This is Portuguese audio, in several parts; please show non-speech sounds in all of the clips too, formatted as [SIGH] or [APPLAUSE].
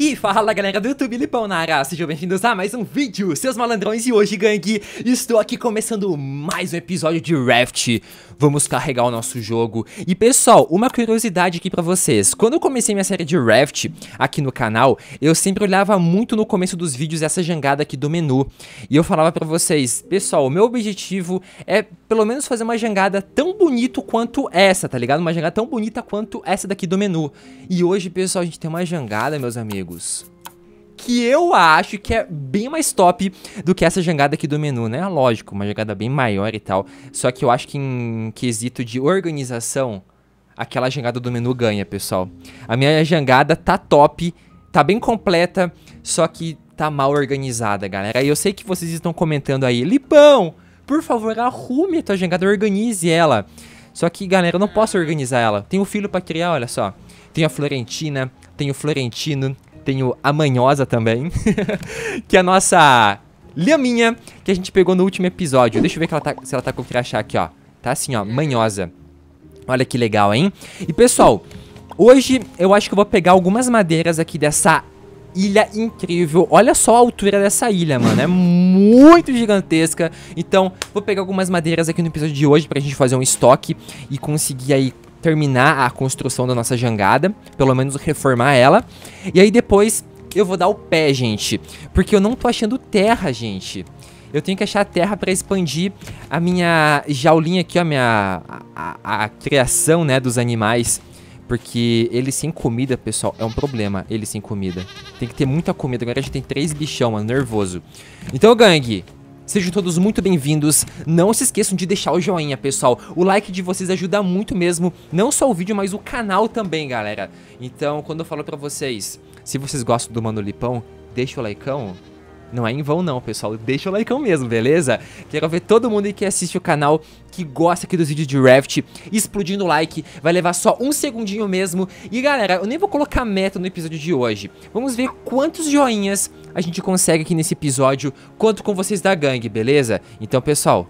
E fala galera do YouTube Lipão na área, sejam bem-vindos a mais um vídeo, seus malandrões, e hoje gangue, estou aqui começando mais um episódio de Raft, vamos carregar o nosso jogo. E pessoal, uma curiosidade aqui pra vocês, quando eu comecei minha série de Raft aqui no canal, eu sempre olhava muito no começo dos vídeos essa jangada aqui do menu, e eu falava pra vocês, pessoal, o meu objetivo é pelo menos fazer uma jangada tão bonito quanto essa, tá ligado? Uma jangada tão bonita quanto essa daqui do menu. E hoje, pessoal, a gente tem uma jangada, meus amigos, que eu acho que é bem mais top do que essa jangada aqui do menu, né? Lógico, uma jangada bem maior e tal. Só que eu acho que em quesito de organização, aquela jangada do menu ganha, pessoal. A minha jangada tá top, tá bem completa, só que tá mal organizada, galera. E eu sei que vocês estão comentando aí, Lipão, por favor, arrume a tua jangada, organize ela. Só que, galera, eu não posso organizar ela. Tenho um filho pra criar, olha só. Tenho a Florentina, tenho o Florentino, tenho a Manhosa também. [LAUGHS] que é a nossa Liaminha, que a gente pegou no último episódio. Deixa eu ver ela tá, se ela tá com o crachá aqui, ó. Tá assim, ó, Manhosa. Olha que legal, hein? E, pessoal, hoje eu acho que eu vou pegar algumas madeiras aqui dessa ilha incrível. Olha só a altura dessa ilha, mano. É muito gigantesca. Então, vou pegar algumas madeiras aqui no episódio de hoje pra gente fazer um estoque e conseguir aí terminar a construção da nossa jangada, pelo menos reformar ela. E aí depois eu vou dar o pé, gente, porque eu não tô achando terra, gente. Eu tenho que achar terra para expandir a minha jaulinha aqui, ó, minha a, a, a criação, né, dos animais. Porque ele sem comida, pessoal, é um problema. Ele sem comida. Tem que ter muita comida. Agora a gente tem três bichão, mano. Nervoso. Então, gangue, Sejam todos muito bem-vindos. Não se esqueçam de deixar o joinha, pessoal. O like de vocês ajuda muito mesmo. Não só o vídeo, mas o canal também, galera. Então, quando eu falo pra vocês, se vocês gostam do Mano Lipão, deixa o likeão. Não é em vão não, pessoal. Deixa o like mesmo, beleza? Quero ver todo mundo que assiste o canal, que gosta aqui dos vídeos de Raft, explodindo o like. Vai levar só um segundinho mesmo. E galera, eu nem vou colocar meta no episódio de hoje. Vamos ver quantos joinhas a gente consegue aqui nesse episódio, quanto com vocês da gangue, beleza? Então, pessoal,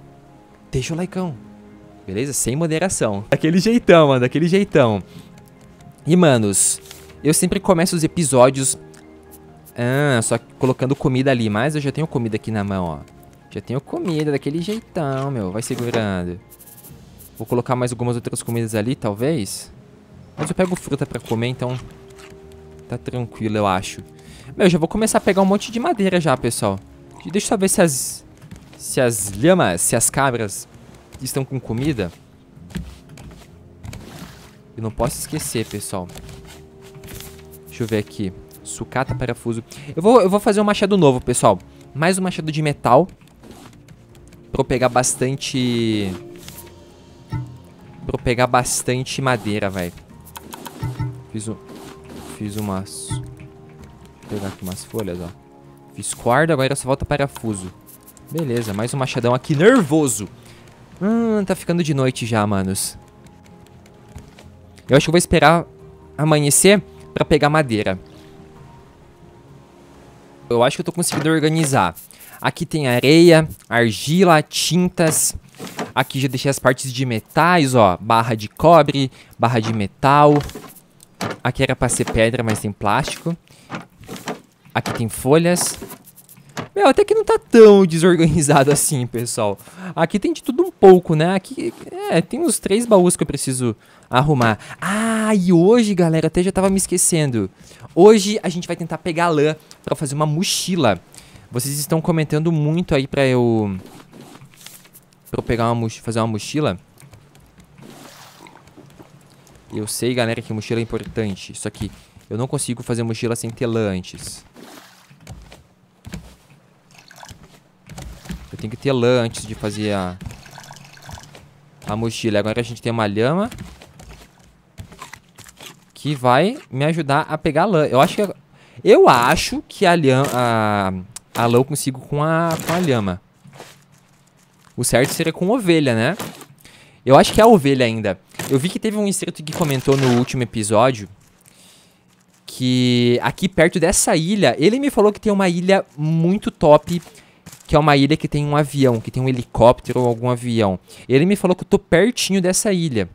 deixa o likeão. Beleza? Sem moderação. Daquele jeitão, mano, daquele jeitão. E, manos, eu sempre começo os episódios ah, só colocando comida ali. Mas eu já tenho comida aqui na mão, ó. Já tenho comida daquele jeitão, meu. Vai segurando. Vou colocar mais algumas outras comidas ali, talvez. Mas eu pego fruta pra comer, então... Tá tranquilo, eu acho. Meu, já vou começar a pegar um monte de madeira já, pessoal. Deixa eu só ver se as... Se as lhamas, se as cabras estão com comida. Eu não posso esquecer, pessoal. Deixa eu ver aqui. Sucata, parafuso. Eu vou, eu vou fazer um machado novo, pessoal. Mais um machado de metal. Pra eu pegar bastante... Pra eu pegar bastante madeira, velho. Fiz um... Fiz umas... Vou pegar aqui umas folhas, ó. Fiz corda, agora só falta parafuso. Beleza, mais um machadão aqui nervoso. Hum, tá ficando de noite já, manos. Eu acho que eu vou esperar amanhecer pra pegar madeira. Eu acho que eu tô conseguindo organizar. Aqui tem areia, argila, tintas. Aqui já deixei as partes de metais, ó. Barra de cobre, barra de metal. Aqui era pra ser pedra, mas tem plástico. Aqui tem folhas. Meu, até que não tá tão [LAUGHS] desorganizado assim, pessoal. Aqui tem de tudo um pouco, né? Aqui, é, tem uns três baús que eu preciso arrumar. Ah, e hoje, galera, até já tava me esquecendo. Hoje a gente vai tentar pegar lã pra fazer uma mochila. Vocês estão comentando muito aí pra eu... Pra eu pegar uma fazer uma mochila. Eu sei, galera, que mochila é importante. Só que eu não consigo fazer mochila sem ter lã antes. Eu tenho que ter lã antes de fazer a... A mochila. Agora a gente tem uma lhama que vai me ajudar a pegar lã. Eu acho que eu acho que a lhama, a, a lã eu consigo com a com a lhama. O certo seria com ovelha, né? Eu acho que é a ovelha ainda. Eu vi que teve um inscrito que comentou no último episódio que aqui perto dessa ilha, ele me falou que tem uma ilha muito top, que é uma ilha que tem um avião, que tem um helicóptero ou algum avião. Ele me falou que eu tô pertinho dessa ilha.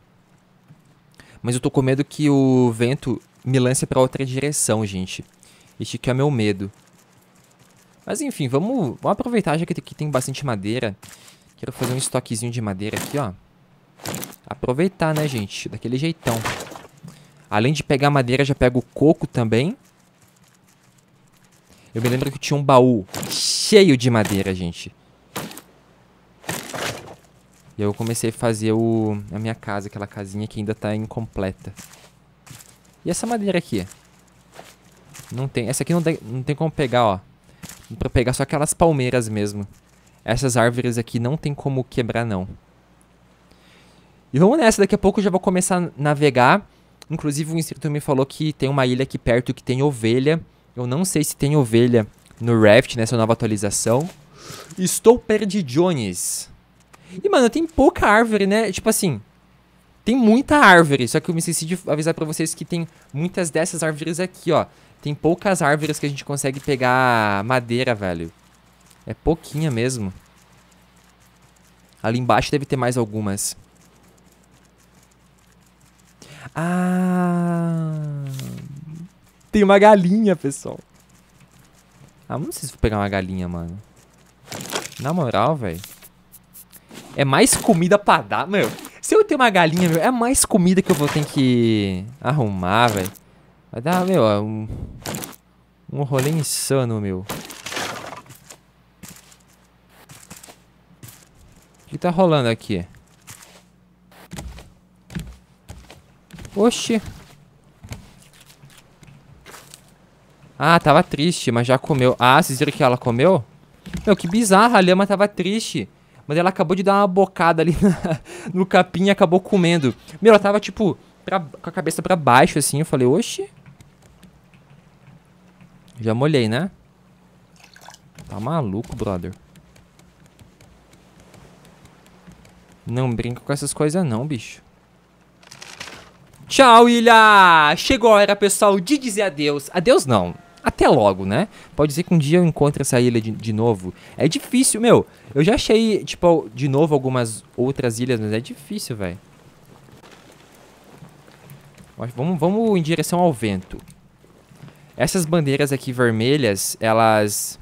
Mas eu tô com medo que o vento me lance pra outra direção, gente. Este aqui é meu medo. Mas enfim, vamos, vamos aproveitar já que aqui tem bastante madeira. Quero fazer um estoquezinho de madeira aqui, ó. Aproveitar, né, gente? Daquele jeitão. Além de pegar madeira, já pego coco também. Eu me lembro que tinha um baú cheio de madeira, gente. E eu comecei a fazer o, a minha casa, aquela casinha que ainda tá incompleta. E essa madeira aqui? Não tem. Essa aqui não tem, não tem como pegar, ó. Pra pegar só aquelas palmeiras mesmo. Essas árvores aqui não tem como quebrar, não. E vamos nessa, daqui a pouco eu já vou começar a navegar. Inclusive o instrutor me falou que tem uma ilha aqui perto que tem ovelha. Eu não sei se tem ovelha no Raft, nessa nova atualização. Estou perdidões. E, mano, tem pouca árvore, né? Tipo assim, tem muita árvore. Só que eu me esqueci de avisar pra vocês que tem muitas dessas árvores aqui, ó. Tem poucas árvores que a gente consegue pegar madeira, velho. É pouquinha mesmo. Ali embaixo deve ter mais algumas. Ah... Tem uma galinha, pessoal. Ah, não sei se vou pegar uma galinha, mano. Na moral, velho. É mais comida pra dar, meu. Se eu ter uma galinha, meu, é mais comida que eu vou ter que arrumar, velho. Vai dar, meu, um, um rolê insano, meu. O que tá rolando aqui? Oxi. Ah, tava triste, mas já comeu. Ah, vocês viram que ela comeu? Meu, que bizarra, a lhama tava triste. Mas ela acabou de dar uma bocada ali [LAUGHS] na, no capim e acabou comendo. Meu, ela tava, tipo, pra, com a cabeça pra baixo, assim. Eu falei, oxi. Já molhei, né? Tá maluco, brother. Não brinca com essas coisas não, bicho. Tchau, ilha! Chegou a hora, pessoal, de dizer adeus. Adeus não até logo, né? Pode ser que um dia eu encontre essa ilha de, de novo. É difícil, meu. Eu já achei, tipo, de novo algumas outras ilhas, mas é difícil, velho. Vamos, vamos em direção ao vento. Essas bandeiras aqui vermelhas, elas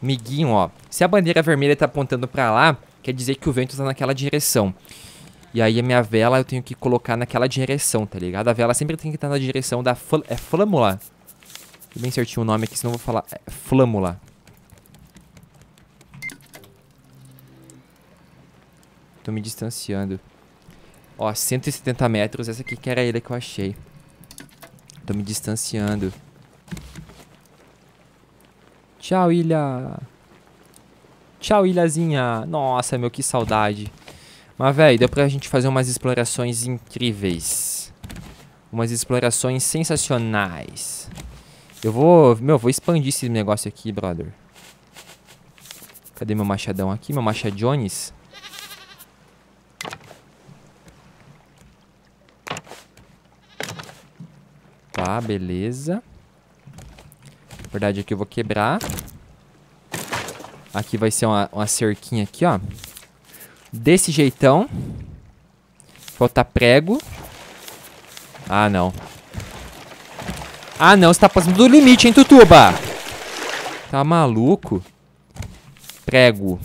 me guiam, ó. Se a bandeira vermelha tá apontando pra lá, quer dizer que o vento tá naquela direção. E aí a minha vela eu tenho que colocar naquela direção, tá ligado? A vela sempre tem que estar na direção da é flâmula bem certinho o nome aqui, senão eu vou falar é, flâmula. Tô me distanciando. Ó, 170 metros. Essa aqui que era a ilha que eu achei. Tô me distanciando. Tchau, ilha. Tchau, ilhazinha. Nossa, meu, que saudade. Mas, velho, deu pra gente fazer umas explorações incríveis. Umas explorações sensacionais. Eu vou... Meu, vou expandir esse negócio aqui, brother. Cadê meu machadão aqui? Meu machadones? Tá, beleza. Na verdade, aqui eu vou quebrar. Aqui vai ser uma, uma cerquinha aqui, ó. Desse jeitão. Falta prego. Ah, não. Ah, não, você tá passando do limite, hein, Tutuba? Tá maluco? Prego.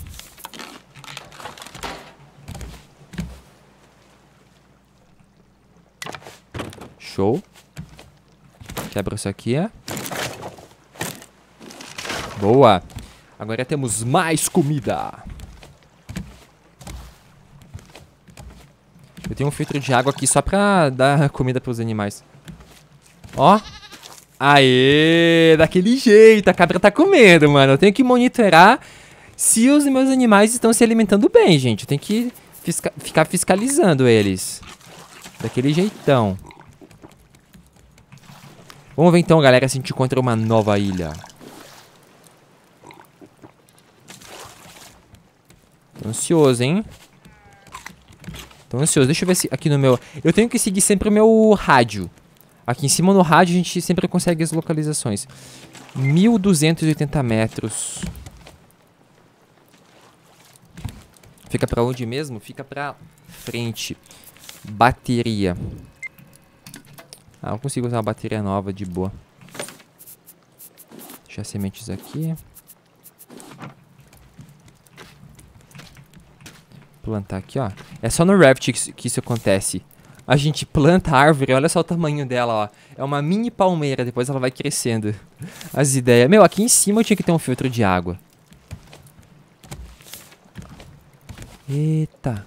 Show. Quebra isso aqui, é? Boa. Agora temos mais comida. Eu tenho um filtro de água aqui só pra dar comida pros animais. Ó. Aê, daquele jeito, a cabra tá comendo, mano. Eu tenho que monitorar se os meus animais estão se alimentando bem, gente. Eu tenho que fisca ficar fiscalizando eles. Daquele jeitão. Vamos ver então, galera, se a gente encontra uma nova ilha. Tô ansioso, hein? Tô ansioso. Deixa eu ver se aqui no meu... Eu tenho que seguir sempre o meu rádio. Aqui em cima no rádio a gente sempre consegue as localizações. 1280 metros. Fica pra onde mesmo? Fica pra frente. Bateria. Ah, eu consigo usar uma bateria nova de boa. Deixar sementes aqui. Plantar aqui, ó. É só no Raft que isso acontece. A gente planta a árvore, olha só o tamanho dela, ó. É uma mini palmeira, depois ela vai crescendo. As ideias. Meu, aqui em cima eu tinha que ter um filtro de água. Eita.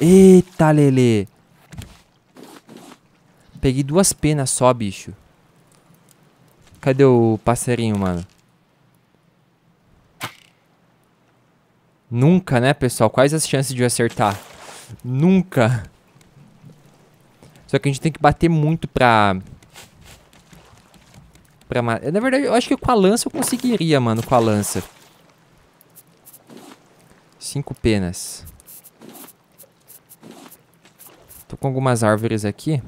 Eita, Lele. Peguei duas penas só, bicho. Cadê o passarinho, mano? Nunca, né, pessoal? Quais as chances de eu acertar? Nunca. Só que a gente tem que bater muito pra... Pra... Na verdade, eu acho que com a lança eu conseguiria, mano, com a lança. Cinco penas. Tô com algumas árvores aqui.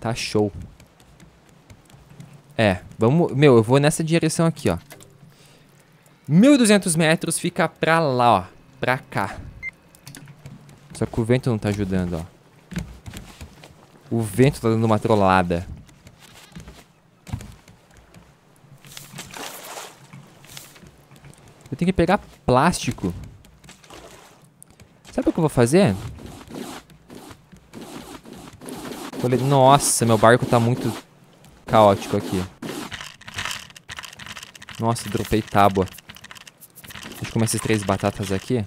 Tá show. É, vamos... Meu, eu vou nessa direção aqui, ó. 1.200 metros fica pra lá, ó. Pra cá. Só que o vento não tá ajudando, ó. O vento tá dando uma trollada. Eu tenho que pegar plástico. Sabe o que eu vou fazer? Nossa, meu barco tá muito caótico aqui. Nossa, dropei tábua. Deixa eu comer essas três batatas aqui.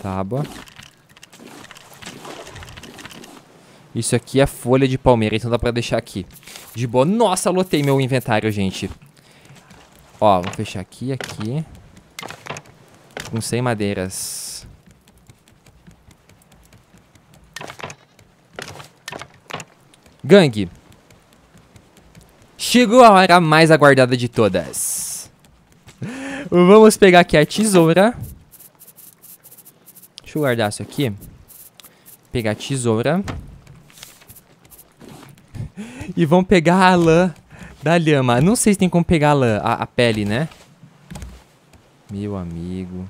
Tábua. Isso aqui é folha de palmeira, então dá pra deixar aqui. De boa. Nossa, lotei meu inventário, gente. Ó, vou fechar aqui, aqui. Com 100 madeiras. Gangue. Chegou a hora mais aguardada de todas. Vamos pegar aqui a tesoura. Deixa eu guardar isso aqui. Pegar a tesoura. E vamos pegar a lã da lhama. Não sei se tem como pegar a, lã, a, a pele, né? Meu amigo.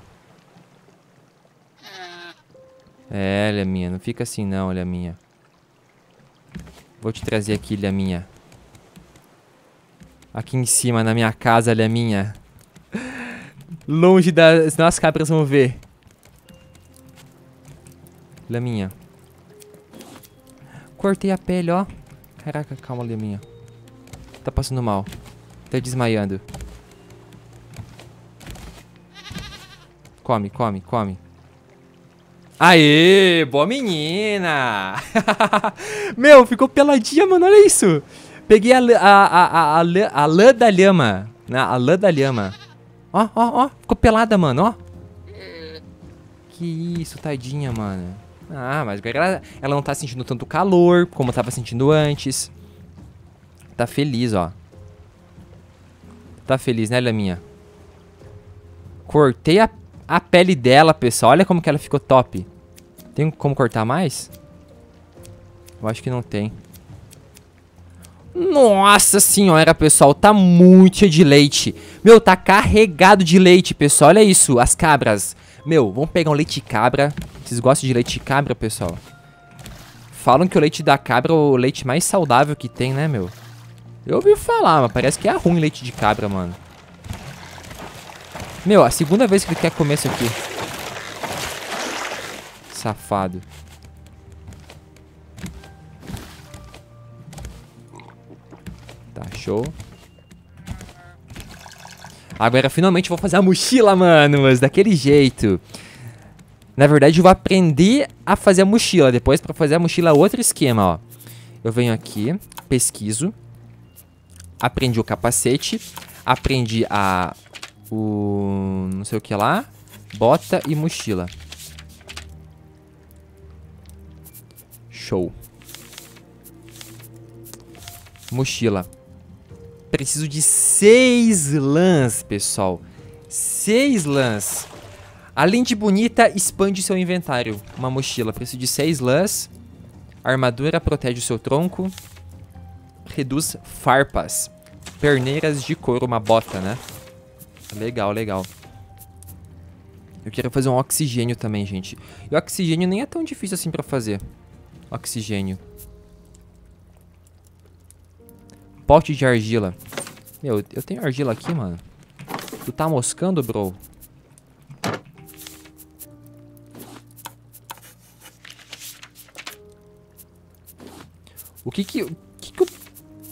É, Lhaminha, não fica assim não, Lhaminha. Vou te trazer aqui, Lhaminha. Aqui em cima, na minha casa, Lhaminha. Longe das... Senão as cabras vão ver. Lhaminha. Cortei a pele, ó. Caraca, calma, Lhaminha. Tá passando mal. Tá desmaiando. Come, come, come. Aê, boa menina. [LAUGHS] Meu, ficou peladinha, mano, olha isso. Peguei a, a, a, a, lã da lhama. Né? A lã da lhama. Ó, ó, ó. Ficou pelada, mano, ó. Que isso, tadinha, mano. Ah, mas ela, ela não tá sentindo tanto calor como tava sentindo antes. Tá feliz, ó. Tá feliz, né, Laminha? Cortei a, a pele dela, pessoal. Olha como que ela ficou top. Tem como cortar mais? Eu acho que não tem. Nossa senhora, pessoal. Tá muito de leite. Meu, tá carregado de leite, pessoal. Olha isso, as cabras. Meu, vamos pegar um leite de cabra. Vocês gostam de leite de cabra, pessoal? Falam que o leite da cabra é o leite mais saudável que tem, né, meu? Eu ouvi falar, mas parece que é ruim leite de cabra, mano. Meu, a segunda vez que ele quer comer isso aqui. Safado. Tá, show. Agora, finalmente, vou fazer a mochila, mano. Mas daquele jeito. Na verdade, eu vou aprender a fazer a mochila. Depois, pra fazer a mochila, outro esquema, ó. Eu venho aqui, pesquiso aprendi o capacete, aprendi a o não sei o que lá, bota e mochila. Show. Mochila. Preciso de seis lãs, pessoal. Seis lãs. Além de bonita, expande seu inventário. Uma mochila. Preciso de seis lãs. Armadura protege o seu tronco reduz farpas. Perneiras de couro, uma bota, né? Legal, legal. Eu quero fazer um oxigênio também, gente. E o oxigênio nem é tão difícil assim pra fazer. Oxigênio. Pote de argila. Meu, eu tenho argila aqui, mano. Tu tá moscando, bro? O que que, o que que eu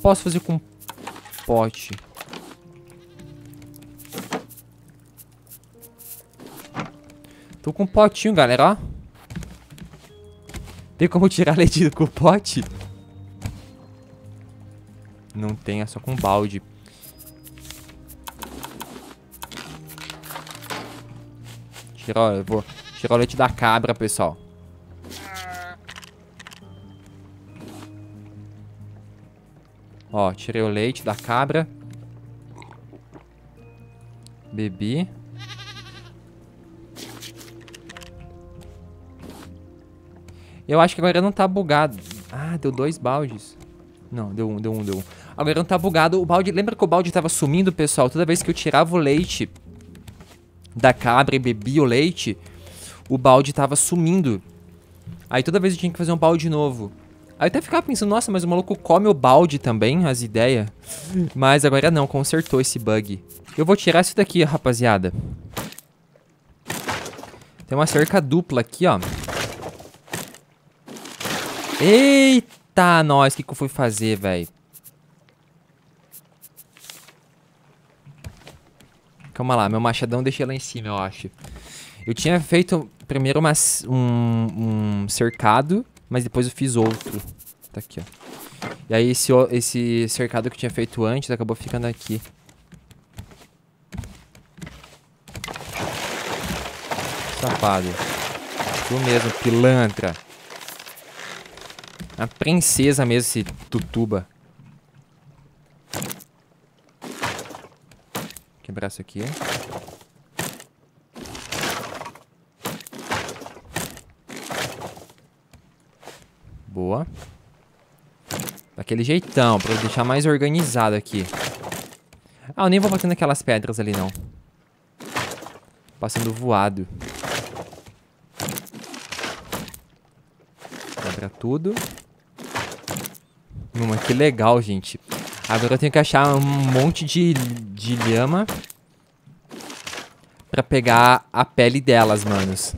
posso fazer com pote? Tô com um potinho, galera, ó. Tem como tirar [LAUGHS] leite com o pote? Não tem, é só com balde. Tirar, eu vou tirar o leite da cabra, pessoal. Ó, tirei o leite da cabra. Bebi. Eu acho que agora não tá bugado. Ah, deu dois baldes. Não, deu um, deu um, deu um. Agora não tá bugado. O balde... Lembra que o balde tava sumindo, pessoal? Toda vez que eu tirava o leite da cabra e bebia o leite, o balde tava sumindo. Aí toda vez eu tinha que fazer um balde novo. Aí eu até ficava pensando, nossa, mas o maluco come o balde também, as ideias. Mas agora não, consertou esse bug. Eu vou tirar isso daqui, rapaziada. Tem uma cerca dupla aqui, ó. Eita, nós, o que, que eu fui fazer, velho? Calma lá, meu machadão deixei lá em cima, eu acho. Eu tinha feito primeiro uma, um, um cercado, mas depois eu fiz outro. Tá aqui, ó. E aí esse, esse cercado que eu tinha feito antes acabou ficando aqui. Safado. Tu mesmo, pilantra. A princesa mesmo, esse tutuba. Quebrar isso aqui. Boa. Daquele jeitão, pra deixar mais organizado aqui. Ah, eu nem vou bater naquelas pedras ali, não. Passando voado. Quebra tudo. Mano, que legal, gente. Agora eu tenho que achar um monte de, de lhama pra pegar a pele delas, manos.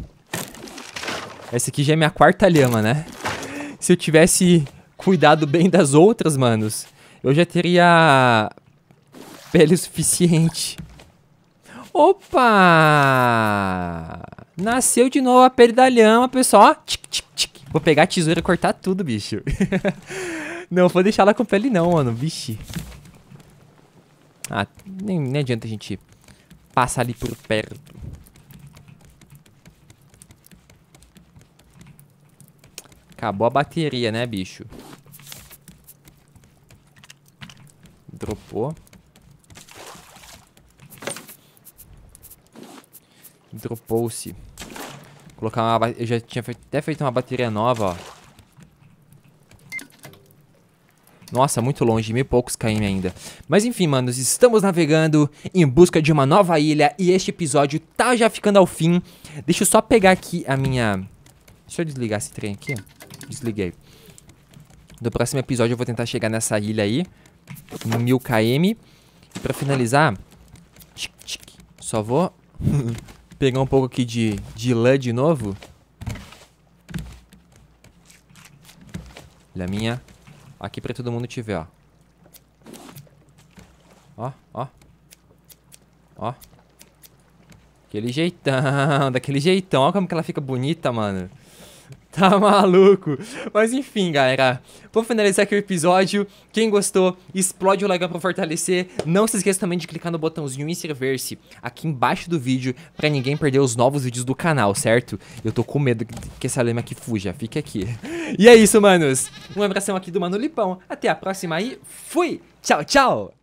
Essa aqui já é minha quarta lhama, né? Se eu tivesse cuidado bem das outras, manos, eu já teria pele suficiente. Opa! Nasceu de novo a pele da lhama, pessoal. Vou pegar a tesoura e cortar tudo, bicho. [LAUGHS] Não vou deixar ela com pele não, mano. Vixe. Ah, nem, nem adianta a gente passar ali por perto. Acabou a bateria, né, bicho? Dropou. Dropou-se. Colocar uma... Eu já tinha até feito uma bateria nova, ó. Nossa, muito longe, mil poucos km ainda. Mas enfim, manos, estamos navegando em busca de uma nova ilha e este episódio tá já ficando ao fim. Deixa eu só pegar aqui a minha... Deixa eu desligar esse trem aqui. Desliguei. No próximo episódio eu vou tentar chegar nessa ilha aí, 1000 km. E pra finalizar, só vou [LAUGHS] pegar um pouco aqui de, de lã de novo. Olha a minha Aqui pra todo mundo te ver, ó. Ó, ó. Ó. Aquele jeitão, [LAUGHS] daquele jeitão. Ó como que ela fica bonita, mano. Tá [LAUGHS] maluco? Mas enfim, galera. Vou finalizar aqui o episódio. Quem gostou, explode o like pra fortalecer. Não se esqueça também de clicar no botãozinho inscrever-se aqui embaixo do vídeo pra ninguém perder os novos vídeos do canal, certo? Eu tô com medo que essa lema aqui fuja. Fique aqui. E é isso, manos. Um abração aqui do Mano Lipão. Até a próxima e fui! Tchau, tchau!